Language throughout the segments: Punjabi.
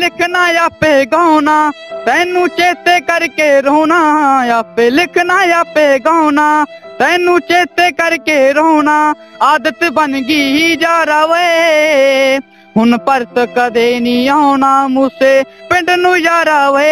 ਲਿਖਣਾ ਆਪੇ ਗਾਉਣਾ, ਤੈਨੂੰ ਚੇਤੇ ਕਰਕੇ ਰੋਣਾ, ਆਪੇ ਲਿਖਣਾ ਆਪੇ ਗਾਉਣਾ, ਤੈਨੂੰ ਚੇਤੇ ਕਰਕੇ ਰੋਣਾ, ਆਦਤ ਬਣ ਗਈ ਯਾਰਾ ਵੇ ਹੁਣ ਪਰਤ ਕਦੇ ਨਹੀਂ ਆਉਣਾ ਮੂਸੇ ਪਿੰਡ ਨੂੰ ਯਾਰਾ ਵੇ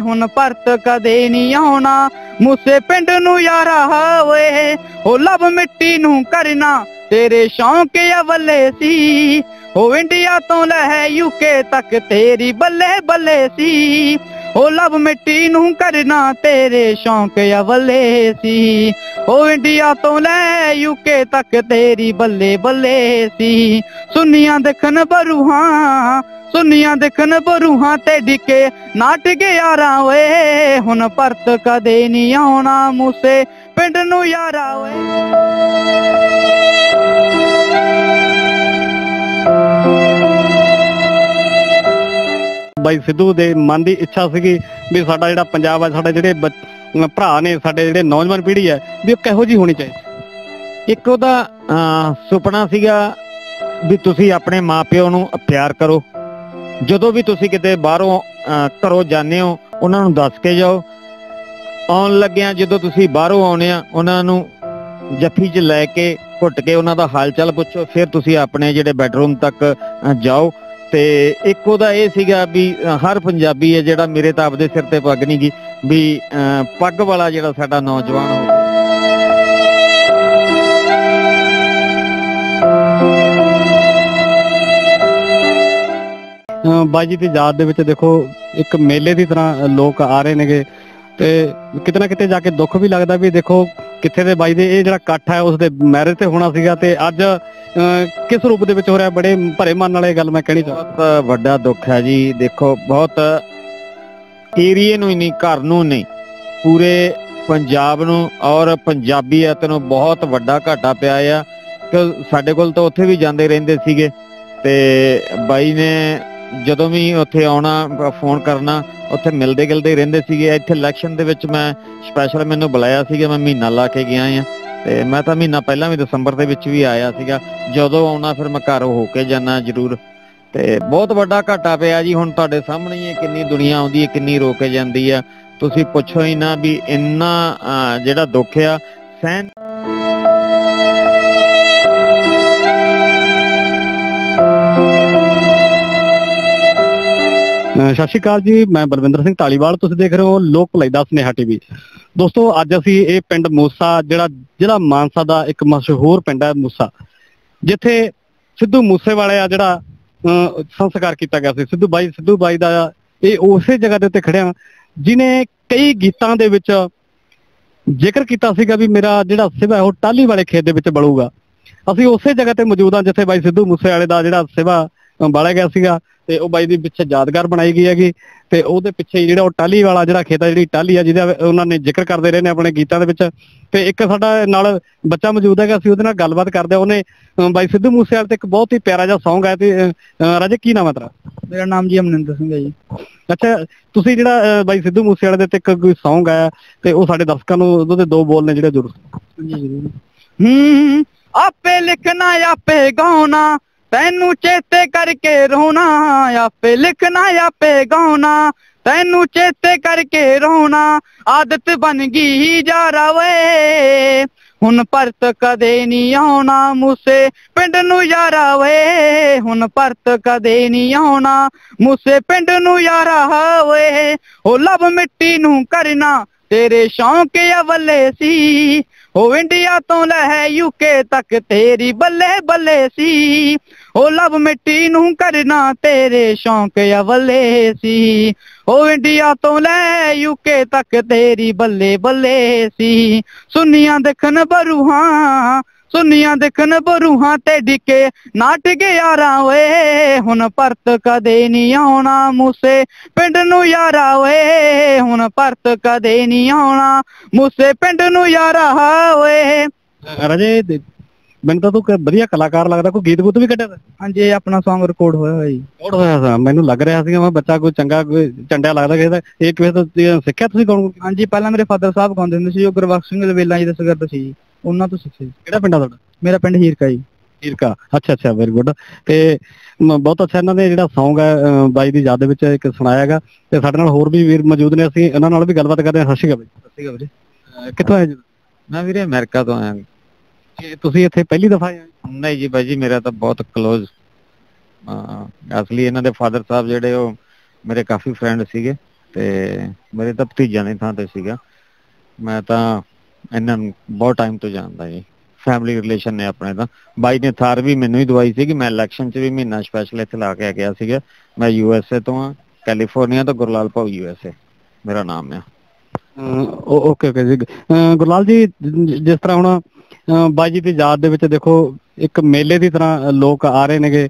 ਹੁਣ ਪਰਤ ਕਦੇ ਨਹੀਂ ਆਉਣਾ। ਮੂਸੇ ਪਿੰਡ ਨੂੰ ਯਾਰਾ ਵੇ ਉਹ ਲਵ ਮਿੱਟੀ ਨੂੰ ਕਰਨਾ। ਤੇਰੇ ਸ਼ੌਂਕ ਅਵਲੇ ਸੀ, ਉਹ ਇੰਡੀਆ ਤੋਂ ਲੈ ਯੂਕੇ ਤੱਕ ਤੇਰੀ ਬੱਲੇ ਬੱਲੇ ਸੀ। ਉਹ ਲਵ ਮਿੱਟੀ ਨੂੰ ਕਰਨਾ, ਤੇਰੇ ਸ਼ੌਂਕ ਅਵਲੇ ਸੀ। ਉਹ ਇੰਡੀਆ ਤੋਂ ਲੈ ਯੂਕੇ ਤੱਕ ਤੇਰੀ ਬੱਲੇ ਬੱਲੇ ਸੀ। ਸੁਨੀਆਂ ਦੇਖਣ ਬਰੂਹਾਂ, ਸੁਨੀਆਂ ਦੇਖਣ ਬਰੂਹਾਂ ਤੇ ਡਿੱਕੇ ਨਾਟ ਗਿਆਰਾਂ ਓਏ। ਹੁਣ ਪਰਤ ਕਦੇ ਨਹੀਂ ਆਉਣਾ ਮੂਸੇ, ਪਿੰਡ ਨੂੰ ਯਾਰਾ ਓਏ। ਬਾਈ ਸਿੱਧੂ ਦੇ ਮਨ ਦੀ ਇੱਛਾ ਸੀਗੀ ਵੀ ਸਾਡਾ ਜਿਹੜਾ ਪੰਜਾਬ ਹੈ ਸਾਡੇ ਜਿਹੜੇ ਭਰਾ ਨੇ, ਸਾਡੇ ਜਿਹੜੇ ਨੌਜਵਾਨ ਪੀੜ੍ਹੀ ਹੈ ਵੀ ਉਹ ਕਿਹੋ ਜੀ ਹੋਣੀ ਚਾਹੀਦੀ। ਇੱਕ ਉਹਦਾ ਸੁਪਨਾ ਸੀਗਾ ਵੀ ਤੁਸੀਂ ਆਪਣੇ ਮਾਪਿਓ ਨੂੰ ਪਿਆਰ ਕਰੋ। ਜਦੋਂ ਵੀ ਤੁਸੀਂ ਕਿਤੇ ਬਾਹਰੋਂ ਘਰੋਂ ਜਾਂਦੇ ਹੋ, ਉਹਨਾਂ ਨੂੰ ਦੱਸ ਕੇ ਜਾਓ। ਆਉਣ ਲੱਗਿਆਂ ਜਦੋਂ ਤੁਸੀਂ ਬਾਹਰੋਂ ਆਉਨੇ ਆ, ਉਹਨਾਂ ਨੂੰ ਜੱਫੀ 'ਚ ਲੈ ਕੇ ਘੁੱਟ ਕੇ ਉਹਨਾਂ ਦਾ ਹਾਲ ਚਾਲ ਪੁੱਛੋ, ਫਿਰ ਤੁਸੀਂ ਆਪਣੇ ਜਿਹੜੇ ਬੈਡਰੂਮ ਤੱਕ ਜਾਓ। ਤੇ ਇੱਕ ਉਹਦਾ ਇਹ ਸੀਗਾ ਵੀ ਹਰ ਪੰਜਾਬੀ ਹੈ ਜਿਹੜਾ ਮੇਰੇ ਤਾਂ ਆਪਦੇ ਸਿਰ ਤੇ ਪੱਗ ਨਹੀਂ ਗਈ ਵੀ ਪੱਗ ਵਾਲਾ ਜਿਹੜਾ ਸਾਡਾ ਨੌਜਵਾਨ ਬਾਈ ਜੀ ਦੀ ਯਾਦ ਦੇ ਵਿੱਚ ਦੇਖੋ, ਇੱਕ ਮੇਲੇ ਦੀ ਤਰ੍ਹਾਂ ਲੋਕ ਆ ਰਹੇ ਨੇਗੇ। ਤੇ ਕਿਤੇ ਨਾ ਕਿਤੇ ਜਾ ਕੇ ਦੁੱਖ ਵੀ ਲੱਗਦਾ ਵੀ ਦੇਖੋ, ਕਿੱਥੇ ਦੇ ਬਾਈ ਦੇ ਇਹ ਜਿਹੜਾ ਇਕੱਠ ਹੈ ਉਸ ਦੇ ਮੈਰਿਜ ਤੇ ਹੋਣਾ ਸੀਗਾ, ਤੇ ਅੱਜ ਅਮ ਕਿਸ ਰੂਪ ਦੇ ਵਿੱਚ ਹੋ ਰਿਹਾ? ਬੜੇ ਭਰੇ ਮਨ ਨਾਲ ਇਹ ਗੱਲ ਮੈਂ ਕਹਿਣੀ ਚਾਹੁੰਦਾ। ਬਹੁਤ ਵੱਡਾ ਦੁੱਖ ਹੈ ਜੀ, ਦੇਖੋ, ਬਹੁਤ ਏਰੀਏ ਨੂੰ ਹੀ ਨਹੀਂ, ਘਰ ਨੂੰ ਨਹੀਂ, ਪੂਰੇ ਪੰਜਾਬ ਨੂੰ ਔਰ ਪੰਜਾਬੀਅਤ ਨੂੰ ਬਹੁਤ ਵੱਡਾ ਘਾਟਾ ਪਿਆ ਆ। ਕਿ ਸਾਡੇ ਕੋਲ ਤਾਂ ਉੱਥੇ ਵੀ ਜਾਂਦੇ ਰਹਿੰਦੇ ਸੀਗੇ, ਤੇ ਬਾਈ ਨੇ ਜਦੋਂ ਵੀ ਉੱਥੇ ਆਉਣਾ ਫੋਨ ਕਰਨਾ, ਉੱਥੇ ਮਿਲਦੇ ਗਿਲਦੇ ਰਹਿੰਦੇ ਸੀਗੇ। ਇੱਥੇ ਇਲੈਕਸ਼ਨ ਦੇ ਵਿੱਚ ਮੈਂ ਸਪੈਸ਼ਲ ਮੈਨੂੰ ਬੁਲਾਇਆ ਸੀਗਾ, ਮੈਂ ਮਹੀਨਾ ਲਾ ਕੇ ਗਿਆ ਆ ਤੇ ਮੈਂ ਤਾਂ ਮਹੀਨਾ ਪਹਿਲਾਂ ਵੀ ਦਸੰਬਰ ਦੇ ਵਿੱਚ ਵੀ ਆਇਆ ਸੀਗਾ। ਜਦੋਂ ਆਉਣਾ ਫਿਰ ਮੈਂ ਘਰ ਹੋ ਕੇ ਜਾਣਾ ਜ਼ਰੂਰ। ਤੇ ਬਹੁਤ ਵੱਡਾ ਘਾਟਾ ਪਿਆ ਜੀ ਹੁਣ ਤੁਹਾਡੇ ਸਾਹਮਣੇ ਹੀ ਕਿੰਨੀ ਦੁਨੀਆ ਆਉਂਦੀ ਹੈ, ਕਿੰਨੀ ਰੋ ਕੇ ਜਾਂਦੀ ਆ ਤੁਸੀਂ ਪੁੱਛੋ ਹੀ ਨਾ ਵੀ ਇੰਨਾ ਜਿਹੜਾ ਦੁੱਖ ਆ ਸਹਿਨ ਸਤਿ ਸ਼੍ਰੀ ਅਕਾਲ ਜੀ, ਮੈਂ ਬਲਵਿੰਦਰ ਸਿੰਘ ਢਾਲੀਵਾਲ, ਤੁਸੀਂ ਦੇਖ ਰਹੇ ਹੋ ਲੋਕ ਭਲਾਈ ਦਾ ਸੁਨੇਹਾ ਟੀਵੀ ਦੋਸਤੋ, ਅੱਜ ਅਸੀਂ ਇਹ ਪਿੰਡ ਮੂਸਾ, ਜਿਹੜਾ ਜ਼ਿਲ੍ਹਾ ਮਾਨਸਾ ਦਾ ਇੱਕ ਮਸ਼ਹੂਰ ਪਿੰਡ ਹੈ ਮੂਸਾ, ਜਿੱਥੇ ਸਿੱਧੂ ਮੂਸੇਵਾਲੇ ਆ ਜਿਹੜਾ, ਅਹ, ਸੰਸਕਾਰ ਕੀਤਾ ਗਿਆ ਸੀ। ਸਿੱਧੂ ਬਾਈ ਸਿੱਧੂ ਬਾਈ ਦਾ ਇਹ ਉਸੇ ਜਗ੍ਹਾ ਦੇ ਉੱਤੇ ਖੜਿਆ। ਜਿਨੇ ਕਈ ਗੀਤਾਂ ਦੇ ਵਿੱਚ ਜ਼ਿਕਰ ਕੀਤਾ ਸੀਗਾ ਵੀ ਮੇਰਾ ਜਿਹੜਾ ਸਿਵਾ, ਉਹ ਟਾਲੀ ਵਾਲੇ ਖੇਤ ਦੇ ਵਿੱਚ ਬਲੂਗਾ। ਅਸੀਂ ਉਸੇ ਜਗ੍ਹਾ ਤੇ ਮੌਜੂਦ ਹਾਂ, ਜਿੱਥੇ ਬਾਈ ਸਿੱਧੂ ਮੂਸੇਵਾਲੇ ਦਾ ਜਿਹੜਾ ਸਿਵਾ ਬਾਲਿਆ ਗਿਆ ਸੀਗਾ। ਤੇ ਉਹ ਬਾਈ ਦੀ ਪਿੱਛੇ ਯਾਦਗਾਰ ਬਣਾਈ ਗਈ ਹੈਗੀ ਤੇ ਉਹਦੇ ਪਿੱਛੇ ਜਿਹੜਾ ਉਹ ਟਾਲੀ ਵਾਲਾ ਜਿਹੜਾ ਖੇਤ ਜਿਹੜੀ ਟਾਲੀ ਆ ਜਿਹਦਾ ਉਹਨਾਂ ਨੇ ਜ਼ਿਕਰ ਕਰਦੇ ਰਹੇ ਨੇ ਆਪਣੇ ਗੀਤਾਂ ਦੇ ਵਿੱਚ। ਤੇ ਇੱਕ ਸਾਡਾ ਨਾਲ ਬੱਚਾ ਮੌਜੂਦ ਹੈਗਾ ਅਸੀਂ ਉਹਦੇ ਨਾਲ ਗੱਲਬਾਤ ਕਰਦੇ ਉਹਨੇ ਬਾਈ ਸਿੱਧੂ ਮੂਸੇਵਾਲੇ ਤੇ ਇੱਕ ਬਹੁਤ ਹੀ ਪਿਆਰਾ ਜਿਹਾ Song ਹੈ ਤੇ ਰਾਜੇ ਕੀ ਨਾਮ ਹੈ ਤੇਰਾ? ਮੇਰਾ ਨਾਮ ਜੀ ਅਮਨਿੰਦਰ ਸਿੰਘ ਹੈ ਜੀ। ਅੱਛਾ ਤੁਸੀਂ ਜਿਹੜਾ ਬਾਈ ਸਿੱਧੂ ਮੂਸੇਵਾਲੇ ਦੇ ਤੇ ਇੱਕ ਕੋਈ Song ਹੈ ਤੇ ਉਹ ਸਾਡੇ ਦਰਸ਼ਕਾਂ ਨੂੰ ਉਹਦੇ ਦੋ ਬੋਲ ਨੇ ਜਿਹੜੇ ਜ਼ਰੂਰ। ਹੂੰ। ਆਪੇ ਲਿਖਣਾ ਆਪੇ ਗਾਉਣਾ ਤੈਨੂੰ ਚੇਤੇ ਕਰਕੇ ਰੋਣਾ, ਆਪੇ ਲਿਖਣਾ, ਆਪੇ ਗਾਉਣਾ। ਤੈਨੂੰ ਚੇਤੇ ਕਰਕੇ ਰੋਣਾ, ਆਦਤ ਬਣ ਗਈ ਯਾਰਾ ਵੇ ਹੁਣ ਪਰਤ ਕਦੇ ਨਹੀਂ ਆਉਣਾ ਮੂਸੇ ਪਿੰਡ ਨੂੰ ਯਾਰਾ ਵੇ ਹੁਣ ਪਰਤ ਕਦੇ ਨਹੀਂ ਆਉਣਾ ਮੂਸੇ ਪਿੰਡ ਨੂੰ ਯਾਰਾ ਵੇ ਉਹ ਲਵ ਮਿੱਟੀ ਨੂੰ ਕਰਨਾ ਤੇਰੇ ਸ਼ੌਂਕ ਅਵਲੇ ਸੀ। ਉਹ ਇੰਡੀਆ ਤੋਂ ਲੈ ਯੂਕੇ ਤੱਕ ਤੇਰੀ ਬੱਲੇ ਬੱਲੇ ਸੀ। ਉਹ ਲਵ ਮਿੱਟੀ ਨੂੰ ਕਰਨਾ ਤੇਰੇ ਸ਼ੌਂਕ ਅਵਲੇ ਸੀ। ਉਹ ਇੰਡੀਆ ਤੋਂ ਲੈ ਯੂਕੇ ਤੱਕ ਤੇਰੀ ਬੱਲੇ ਬੱਲੇ ਸੀ। ਸੁਨੀਆਂ ਦੇਖਣ ਬਰੂਹਾਂ ਸੁਨੀਆਂ ਦੇਖਣ ਬਰੂਹਾਂ ਤੇ ਡਿੱਕੇ ਨਾਟ ਗਿਆਰਾਂ ਓਏ ਹੁਣ ਪਰਤ ਕਦੇ ਨਹੀਂ ਆਉਣਾ ਮੂਸੇ। ਪਿੰਡ ਨੂੰ ਯਾਰਾ ਓਏ ਹੁਣ ਪਰਤ ਕਦੇ ਨਹੀਂ ਆਉਣਾ ਮੂਸੇ। ਪਿੰਡ ਨੂੰ ਯਾਰਾ ਓਏ। ਰਾਜੇ ਮੈਨੂੰ ਤਾਂ ਤੂੰ ਵਧੀਆ ਕਲਾਕਾਰ ਲੱਗਦਾ ਕੋਈ ਗੀਤ ਗੂਤ ਵੀ ਕੱਢਿਆ ਤਾ? ਹਾਂਜੀ ਇਹ ਆਪਣਾ Song ਰਿਕਾਰਡ ਹੋਇਆ ਹੋਇਆ ਜੀ। ਬਹੁਤ ਹੋਇਆ ਸੀ ਮੈਨੂੰ ਲੱਗ ਰਿਹਾ ਸੀਗਾ ਮੈਂ ਬੱਚਾ ਕੋਈ ਚੰਗਾ ਕੋਈ ਚੰਡਿਆ ਲੱਗਦਾ ਕਿਸੇ ਦਾ। ਇਹ ਕਿਸੇ ਤੋਂ ਤੁਸੀਂ ਸਿੱਖਿਆ ਤੁਸੀਂ ਕੌਣ? ਹਾਂਜੀ ਪਹਿਲਾਂ ਮੇਰੇ ਫਾਦਰ ਸਾਹਿਬ ਗਾਉਂਦੇ ਹੁੰਦੇ ਸੀ ਉਹ ਗੁਰਬਖਸ਼ ਸਿੰਘ ਲਵੇਲਾ ਜੀ ਦਾ ਸ਼ਾਗਿਰਦ ਸੀ ਜੀ। ਉਹਨਾਂ ਤੋਂ ਸਿੱਖਿਆ ਜੀ। ਕਿਹੜਾ ਪਿੰਡ ਆ ਤੁਹਾਡਾ? ਮੇਰਾ ਪਿੰਡ ਹੀਰਕਾ ਜੀ। ਈਰਕਾ ਅੱਛਾ ਅੱਛਾ ਵੈਰੀ ਗੁੱਡ ਤੇ ਬਹੁਤ ਅੱਛਾ ਇਹਨਾਂ ਨੇ ਜਿਹੜਾ Song ਹੈ ਬਾਈ ਦੀ ਯਾਦ ਵਿੱਚ ਇੱਕ ਸੁਣਾਇਆ ਹੈਗਾ। ਤੇ ਸਾਡੇ ਨਾਲ ਹੋਰ ਵੀ ਵੀਰ ਮੌਜੂਦ ਨੇ ਅਸੀਂ ਇਹਨਾਂ ਨਾਲ ਵੀ ਗੱਲਬਾਤ ਕਰਦੇ ਹਾਂ। ਸਤਿ ਸ਼੍ਰੀ ਅਕਾਲ ਸਤਿ ਸ਼੍ਰੀ ਅਕਾਲ ਕਿੱਥੋਂ ਆਏ ਜੀ? ਮੈਂ ਵੀਰੇ ਅਮਰੀਕਾ ਤੋਂ ਆਇਆ ਤੁਸੀਂ ਇੱਥੇ ਪਹਿਲੀ ਦਫਾ ਆਏ? ਨਹੀਂ ਜੀ ਬਾਈ ਜੀ ਮੇਰਾ ਤਾਂ ਬਹੁਤ ক্লোਜ਼ ਅਸਲੀ ਇਹਨਾਂ ਦੇ ਫਾਦਰ ਸਾਹਿਬ ਜਿਹੜੇ ਉਹ ਮੇਰੇ ਕਾਫੀ ਫਰੈਂਡ ਸੀਗੇ ਤੇ ਮੇਰੇ ਤਾਂ ਭਤੀਜਾ ਦੀ ਥਾਂ ਤੇ ਸੀਗਾ। ਮੈਂ ਤਾਂ ਇਹਨਾਂ ਨੂੰ ਬਹੁਤ ਟਾਈਮ ਤੋਂ ਜਾਣਦਾ ਜੀ। ਫੈਮਿਲੀ ਰਿਲੇਸ਼ਨ ਨੇ ਆਪਣੇ ਤਾਂ। ਬਾਈ ਨੇ ਥਾਰ ਵੀ ਮੈਨੂੰ ਹੀ ਦਵਾਈ ਸੀਗੀ। ਮੈਂ ਇਲੈਕਸ਼ਨ 'ਚ ਵੀ ਮਹੀਨਾ ਸਪੈਸ਼ਲ ਇੱਥੇ ਲਾ ਕੇ ਗਿਆ ਸੀਗਾ। ਮੈਂ ਯੂਐਸਏ ਤੋਂ ਆ ਕੈਲੀਫੋਰਨੀਆ ਤੋਂ ਗੁਰਲਾਲ ਭਾਊ ਯੂਐਸਏ ਮੇਰਾ ਨਾਮ ਆ। ਓਕੇ ਓਕੇ ਜੀ। ਗੁਰਲਾਲ ਜੀ ਜਿਸ ਤਰ੍ਹਾਂ ਹੁਣ ਅ, ਬਾਈ ਜੀ ਦੀ ਯਾਦ ਦੇ ਵਿੱਚ ਦੇਖੋ ਇੱਕ ਮੇਲੇ ਦੀ ਤਰ੍ਹਾਂ ਲੋਕ ਆ ਰਹੇ ਨੇਗੇ।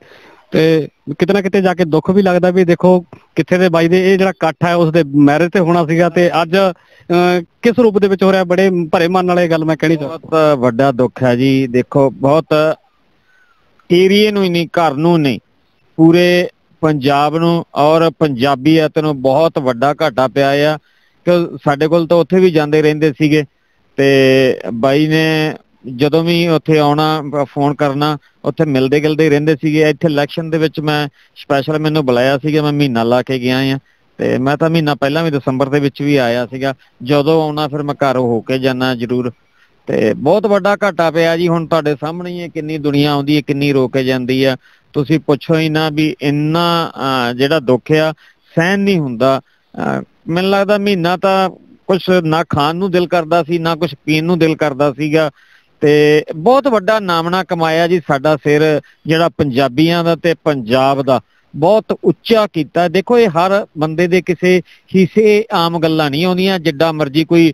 ਤੇ ਕਿਤੇ ਨਾ ਕਿਤੇ ਜਾ ਕੇ ਦੁੱਖ ਵੀ ਲੱਗਦਾ ਵੀ ਦੇਖੋ ਕਿੱਥੇ ਦੇ ਬਾਈ ਦੇ ਇਹ ਜਿਹੜਾ ਇਕੱਠ ਹੈ ਉਸ ਦੇ ਮੈਰਿਜ ਤੇ ਹੋਣਾ ਸੀਗਾ ਤੇ ਅੱਜ ਕਿਸ ਰੂਪ ਦੇ ਵਿੱਚ ਹੋ ਰਿਹਾ ਬੜੇ ਭਰੇ ਮਨ ਨਾਲ ਇਹ ਗੱਲ ਮੈਂ ਕਹਿਣੀ ਚਾਹੁੰਦਾ। ਬਹੁਤ ਵੱਡਾ ਦੁੱਖ ਹੈ ਜੀ, ਦੇਖੋ ਬਹੁਤ ਏਰੀਏ ਨੂੰ ਹੀ ਨਹੀਂ, ਘਰ ਨੂੰ ਨਹੀਂ, ਪੂਰੇ ਪੰਜਾਬ ਨੂੰ ਔਰ ਪੰਜਾਬੀਅਤ ਨੂੰ ਬਹੁਤ ਵੱਡਾ ਘਾਟਾ ਪਿਆ ਆ। ਕਿ ਸਾਡੇ ਕੋਲ ਤਾਂ ਉੱਥੇ ਵੀ ਜਾਂਦੇ ਰਹਿੰਦੇ ਸੀਗੇ ਤੇ ਬਾਈ ਨੇ ਜਦੋਂ ਵੀ ਉੱਥੇ ਆਉਣਾ ਫੋਨ ਕਰਨਾ ਉੱਥੇ ਮਿਲਦੇ ਗਿਲਦੇ ਰਹਿੰਦੇ ਸੀਗੇ। ਇੱਥੇ ਇਲੈਕਸ਼ਨ ਦੇ ਵਿੱਚ ਮੈਂ ਸਪੈਸ਼ਲ ਮੈਨੂੰ ਬੁਲਾਇਆ ਸੀਗਾ ਮੈਂ ਮਹੀਨਾ ਲਾ ਕੇ ਗਿਆ ਆ ਤੇ ਮੈਂ ਤਾਂ ਮਹੀਨਾ ਪਹਿਲਾਂ ਵੀ ਦਸੰਬਰ ਦੇ ਵਿੱਚ ਵੀ ਆਇਆ ਸੀਗਾ। ਜਦੋਂ ਆਉਣਾ ਫਿਰ ਮੈਂ ਘਰ ਹੋ ਕੇ ਜਾਣਾ ਜ਼ਰੂਰ। ਤੇ ਬਹੁਤ ਵੱਡਾ ਘਾਟਾ ਪਿਆ ਜੀ ਹੁਣ ਤੁਹਾਡੇ ਸਾਹਮਣੇ ਹੀ ਹੈ ਕਿੰਨੀ ਦੁਨੀਆ ਆਉਂਦੀ ਹੈ ਕਿੰਨੀ ਰੋ ਕੇ ਜਾਂਦੀ ਆ ਤੁਸੀਂ ਪੁੱਛੋ ਹੀ ਨਾ ਵੀ ਇੰਨਾ ਜਿਹੜਾ ਦੁੱਖ ਆ ਸਹਿਨ ਨਹੀਂ ਹੁੰਦਾ। ਅਹ, ਮੈਨੂੰ ਲੱਗਦਾ ਮਹੀਨਾ ਤਾਂ ਕੁਝ ਨਾ ਖਾਣ ਨੂੰ ਦਿਲ ਕਰਦਾ ਸੀ ਨਾ ਕੁਝ ਪੀਣ ਨੂੰ ਦਿਲ ਕਰਦਾ ਸੀਗਾ। ਤੇ ਬਹੁਤ ਵੱਡਾ ਨਾਮਣਾ ਕਮਾਇਆ ਜੀ ਸਾਡਾ ਸਿਰ ਜਿਹੜਾ ਪੰਜਾਬੀਆਂ ਦਾ ਤੇ ਪੰਜਾਬ ਦਾ। ਬਹੁਤ ਉੱਚਾ ਕੀਤਾ। ਦੇਖੋ ਇਹ ਹਰ ਬੰਦੇ ਦੇ ਕਿਸੇ ਹਿੱਸੇ ਆਮ ਗੱਲਾਂ ਨਹੀਂ ਆਉਂਦੀਆਂ। ਜਿੱਡਾ ਮਰਜ਼ੀ ਕੋਈ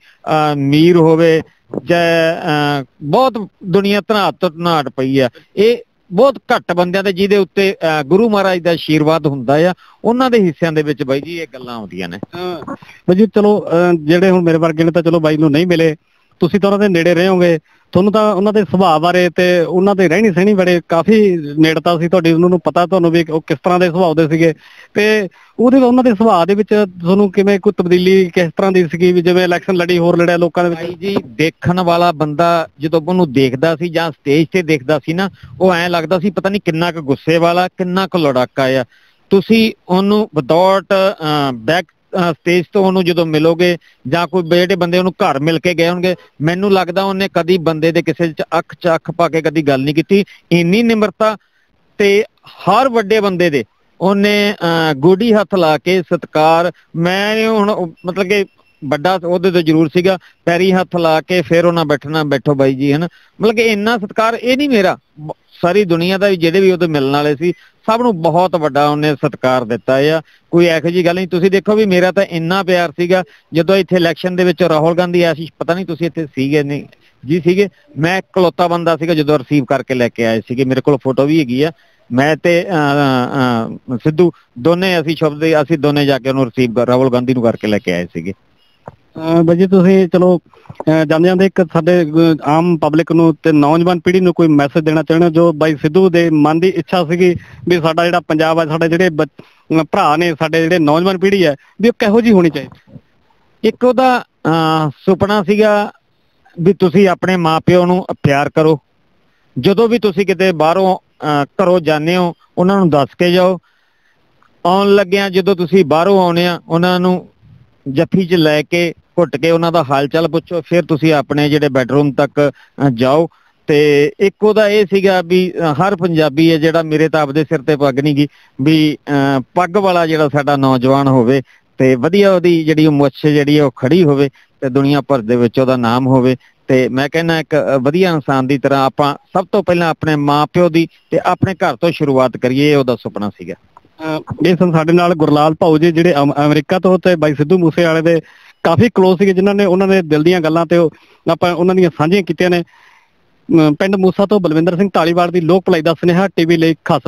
ਅਮੀਰ ਹੋਵੇ ਅਹ, ਬਹੁਤ ਦੁਨੀਆ ਧਨਾਤ ਧਨਾਟ ਪਈ ਆ। ਇਹ ਬਹੁਤ ਘੱਟ ਬੰਦਿਆਂ ਦੇ ਜਿਹਦੇ ਉੱਤੇ ਗੁਰੂ ਮਹਾਰਾਜ ਦਾ ਆਸ਼ੀਰਵਾਦ ਹੁੰਦਾ ਆ ਉਹਨਾਂ ਦੇ ਹਿੱਸਿਆਂ ਦੇ ਵਿੱਚ ਬਾਈ ਜੀ ਇਹ ਗੱਲਾਂ ਆਉਂਦੀਆਂ ਨੇ। ਬਾਈ ਜੀ ਚਲੋ ਜਿਹੜੇ ਹੁਣ ਮੇਰੇ ਵਰਗੇ ਨੇ ਤਾਂ ਚਲੋ ਬਾਈ ਨੂੰ ਨਹੀਂ ਮਿਲੇ। ਤੁਸੀਂ ਤਾਂ ਉਹਨਾਂ ਦੇ ਨੇੜੇ ਰਹੇ ਹੋਗੇ ਤੁਹਾਨੂੰ ਤਾਂ ਉਹਨਾਂ ਦੇ ਸੁਭਾਅ ਬਾਰੇ ਤੇ ਉਹਨਾਂ ਦੇ ਰਹਿਣੀ ਸਹਿਣੀ ਬੜੇ ਕਾਫੀ ਨੇੜਤਾ ਸੀ ਤੁਹਾਡੀ, ਉਹਨਾਂ ਨੂੰ ਪਤਾ ਤੁਹਾਨੂੰ ਵੀ ਉਹ ਕਿਸ ਤਰ੍ਹਾਂ ਦੇ ਸੁਭਾਅ ਦੇ ਸੀਗੇ। ਤੇ ਉਹਦੇ ਉਹਨਾਂ ਦੇ ਸੁਭਾਅ ਦੇ ਵਿੱਚ ਤੁਹਾਨੂੰ ਕਿਵੇਂ ਕੋਈ ਤਬਦੀਲੀ ਕਿਸ ਤਰ੍ਹਾਂ ਦੀ ਸੀਗੀ ਵੀ ਜਿਵੇਂ ਇਲੈਕਸ਼ਨ ਲੜੀ, ਹੋਰ ਲੜਿਆ ਲੋਕਾਂ ਦੇ ਵਿੱਚ? ਜੀ, ਦੇਖਣ ਵਾਲਾ ਬੰਦਾ ਜਦੋਂ ਉਹਨੂੰ ਦੇਖਦਾ ਸੀ ਜਾਂ ਸਟੇਜ ਤੇ ਦੇਖਦਾ ਸੀ ਨਾ, ਉਹ ਐਂ ਲੱਗਦਾ ਸੀ ਪਤਾ ਨਹੀਂ ਕਿੰਨਾ ਕੁ ਗੁੱਸੇ ਵਾਲਾ, ਕਿੰਨਾ ਕੁ ਲੜਾਕਾ ਆ। ਤੁਸੀਂ ਉਹਨੂੰ ਵਿਦਆਊਟ ਬੈਕ ਸਟੇਜ ਤੋਂ ਉਹਨੂੰ ਜਦੋਂ ਮਿਲੋਗੇ ਜਾਂ ਕੋਈ ਜਿਹੜੇ ਬੰਦੇ ਉਹਨੂੰ ਘਰ ਮਿਲ ਕੇ ਗਏ ਹੋਣਗੇ ਮੈਨੂੰ ਲੱਗਦਾ ਉਹਨੇ ਕਦੀ ਬੰਦੇ ਦੇ ਕਿਸੇ ਚ ਅੱਖ ਚ ਅੱਖ ਪਾ ਕੇ ਕਦੀ ਗੱਲ ਨਹੀਂ ਕੀਤੀ। ਇੰਨੀ ਨਿਮਰਤਾ ਤੇ ਹਰ ਵੱਡੇ ਬੰਦੇ ਦੇ ਉਹਨੇ ਅਹ, ਗੋਡੀ ਹੱਥ ਲਾ ਕੇ ਸਤਕਾਰ ਮੈਂ ਹੁਣ ਮਤਲਬ ਕਿ ਵੱਡਾ ਉਹਦੇ ਤੋਂ ਜ਼ਰੂਰ ਸੀਗਾ ਪੈਰੀ ਹੱਥ ਲਾ ਕੇ ਫਿਰ ਉਹਨਾਂ ਬੈਠਣਾ ਬੈਠੋ ਬਾਈ ਜੀ ਹਨ? ਮਤਲਬ ਕਿ ਇੰਨਾ ਸਤਕਾਰ ਇਹ ਨਹੀਂ ਮੇਰਾ। ਸਾਰੀ ਦੁਨੀਆ ਦਾ ਜਿਹੜੇ ਵੀ ਉਹਦੇ ਮਿਲਣ ਵਾਲੇ ਸੀ, ਸਭ ਨੂੰ ਬਹੁਤ ਵੱਡਾ ਉਹਨੇ ਸਤਿਕਾਰ ਦਿੱਤਾ ਆ। ਕੋਈ ਇਹੋ ਜੀ ਗੱਲ ਨਹੀਂ, ਤੁਸੀਂ ਦੇਖੋ ਵੀ ਮੇਰਾ ਤਾਂ ਇੰਨਾ ਪਿਆਰ ਸੀਗਾ, ਜਦੋਂ ਇੱਥੇ ਇਲੈਕਸ਼ਨ ਦੇ ਵਿੱਚ ਰਾਹੁਲ ਗਾਂਧੀ ਆਇਆ ਸੀ, ਪਤਾ ਨਹੀਂ ਤੁਸੀਂ ਇੱਥੇ ਸੀਗੇ ਨਹੀਂ, ਜੀ ਸੀਗੇ। ਮੈਂ ਇਕਲੌਤਾ ਬੰਦਾ ਸੀਗਾ ਜਦੋਂ ਰਿਸੀਵ ਕਰਕੇ ਲੈ ਕੇ ਆਏ ਸੀਗੇ, ਮੇਰੇ ਕੋਲ ਫੋਟੋ ਵੀ ਹੈਗੀ ਆ। ਮੈਂ ਤੇ ਸਿੱਧੂ, ਦੋਨੇ ਅਸੀਂ ਸ਼ਬਦ, ਅਸੀਂ ਦੋਨੇ ਜਾ ਕੇ ਉਹਨੂੰ ਰਿਸੀਵ ਰਾਹੁਲ ਗਾਂਧੀ ਨੂੰ ਕਰਕੇ ਲੈ ਕੇ ਆਏ ਸੀਗੇ। ਅਹ ਬਾਈ ਜੀ, ਤੁਸੀਂ ਚਲੋ ਜਾਂਦੇ ਜਾਂਦੇ ਇੱਕ ਸਾਡੇ ਆਮ ਪਬਲਿਕ ਨੂੰ ਤੇ ਨੌਜਵਾਨ ਪੀੜ੍ਹੀ ਨੂੰ ਕੋਈ ਮੈਸੇਜ ਦੇਣਾ ਚਾਹੁੰਦੇ ਹੋ, ਜੋ ਬਾਈ ਸਿੱਧੂ ਦੇ ਮਨ ਦੀ ਇੱਛਾ ਸੀਗੀ ਵੀ ਸਾਡਾ ਜਿਹੜਾ ਪੰਜਾਬ ਹੈ, ਸਾਡੇ ਜਿਹੜੇ ਭਰਾ ਨੇ, ਸਾਡੇ ਜਿਹੜੇ ਨੌਜਵਾਨ ਪੀੜ੍ਹੀ ਹੈ, ਵੀ ਉਹ ਕਿਹੋ ਜੀ ਹੋਣੀ ਚਾਹੀਦੀ? ਇੱਕ ਉਹਦਾ ਸੁਪਨਾ ਸੀਗਾ ਵੀ ਤੁਸੀਂ ਆਪਣੇ ਮਾਪਿਓ ਨੂੰ ਪਿਆਰ ਕਰੋ। ਜਦੋਂ ਵੀ ਤੁਸੀਂ ਕਿਤੇ ਬਾਹਰੋਂ ਘਰੋਂ ਜਾਂਦੇ ਹੋ, ਉਹਨਾਂ ਨੂੰ ਦੱਸ ਕੇ ਜਾਓ। ਆਉਣ ਲੱਗਿਆਂ ਜਦੋਂ ਤੁਸੀਂ ਬਾਹਰੋਂ ਆਉਣੇ ਆ, ਉਹਨਾਂ ਨੂੰ ਜੱਫੀ 'ਚ ਲੈ ਕੇ ਘੁੱਟ ਕੇ ਉਹਨਾਂ ਦਾ ਹਾਲ ਚਾਲ ਪੁੱਛੋ, ਫਿਰ ਤੁਸੀਂ ਆਪਣੇ ਜਿਹੜੇ ਬੈਡਰੂਮ ਤੱਕ ਜਾਓ। ਤੇ ਇੱਕ ਉਹਦਾ ਇਹ ਸੀਗਾ ਵੀ ਹਰ ਪੰਜਾਬੀ ਹੈ ਜਿਹੜਾ ਮੇਰੇ ਤਾਂ ਆਪਦੇ ਸਿਰ ਤੇ ਪੱਗ ਨਹੀਂ ਗਈ ਵੀ ਪੱਗ ਵਾਲਾ ਜਿਹੜਾ ਸਾਡਾ ਨੌਜਵਾਨ ਹੋਵੇ ਤੇ ਵਧੀਆ ਉਹਦੀ ਜਿਹੜੀ ਮੁੱਛ ਜਿਹੜੀ ਉਹ ਖੜੀ ਹੋਵੇ ਤੇ ਦੁਨੀਆ ਭਰ ਦੇ ਵਿੱਚ ਉਹਦਾ ਨਾਮ ਹੋਵੇ। ਤੇ ਮੈਂ ਕਹਿੰਦਾ ਇੱਕ ਵਧੀਆ ਇਨਸਾਨ ਦੀ ਤਰ੍ਹਾਂ ਆਪਾਂ ਸਭ ਤੋਂ ਪਹਿਲਾਂ ਆਪਣੇ ਮਾਪਿਓ ਦੀ ਤੇ ਆਪਣੇ ਘਰ ਤੋਂ ਸ਼ੁਰੂਆਤ ਕਰੀਏ, ਇਹ ਉਹਦਾ ਸੁਪਨਾ ਸੀਗਾ। ਇਹ ਸਨ ਸਾਡੇ ਨਾਲ ਗੁਰਲਾਲ ਭਾਊ ਜੀ ਜਿਹੜੇ ਅਮਰੀਕਾ ਤੋਂ ਤੇ ਬਾਈ ਸਿੱਧੂ ਮੂਸੇ ਵਾਲੇ ਦੇ ਕਾਫੀ ਕਲੋਜ਼ ਸੀਗੇ ਜਿਨ੍ਹਾਂ ਨੇ ਉਹਨਾਂ ਨੇ ਦਿਲ ਦੀਆਂ ਗੱਲਾਂ ਤੇ ਉਹ ਆਪਾਂ ਉਹਨਾਂ ਦੀਆਂ ਸਾਂਝੀਆਂ ਕੀਤੀਆਂ ਨੇ। ਪਿੰਡ ਮੂਸਾ ਤੋਂ ਬਲਵਿੰਦਰ ਸਿੰਘ ਢਾਲੀਵਾਲ ਦੀ ਲੋਕ ਭਲਾਈ ਦਾ ਸੁਨੇਹਾ, ਟੀਵੀ ਲਈ ਖਾਸ